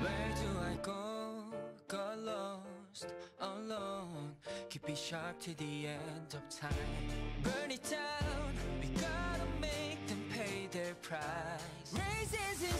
Where do I go, got lost alone. Keep it sharp to the end of time. Burn it down, we gotta make them pay their price. Raises.